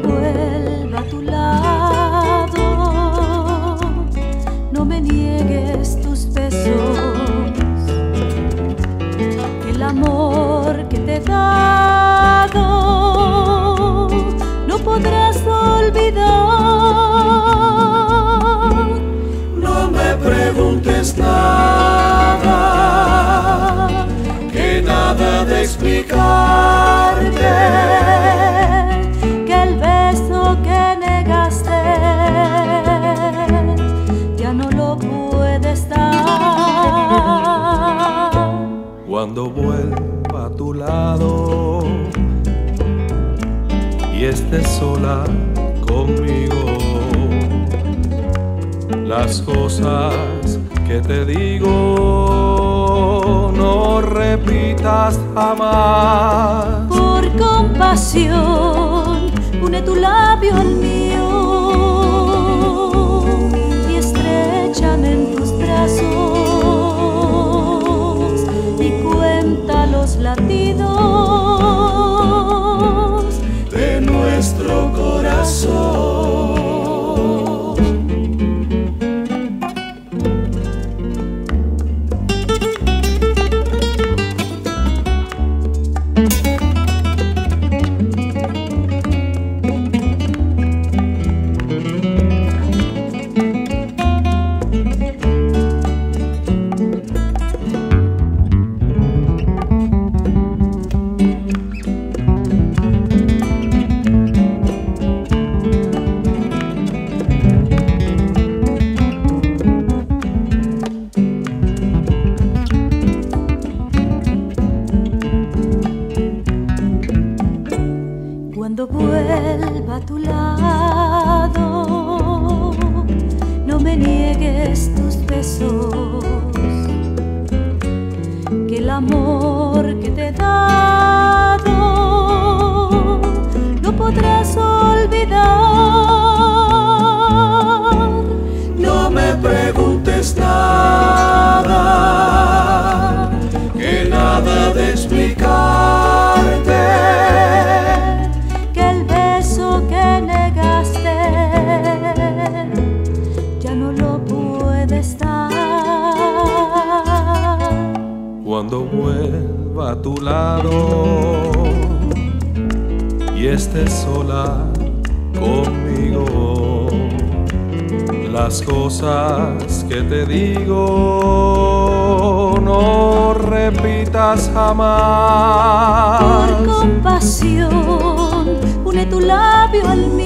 vuelva a tu lado. No me niegues tus besos, el amor que te he dado no podrás olvidar. No me preguntes nada, que nada de explicar. Cuando vuelva a tu lado y estés sola conmigo, las cosas que te digo no repitas jamás. Por compasión, une tu labio nuestro corazón. Cuando vuelva a tu lado, no me niegues tus besos, que el amor que Cuando vuelva a tu lado y estés sola conmigo, las cosas que te digo no repitas Por jamás. compasión, une tu labio al mío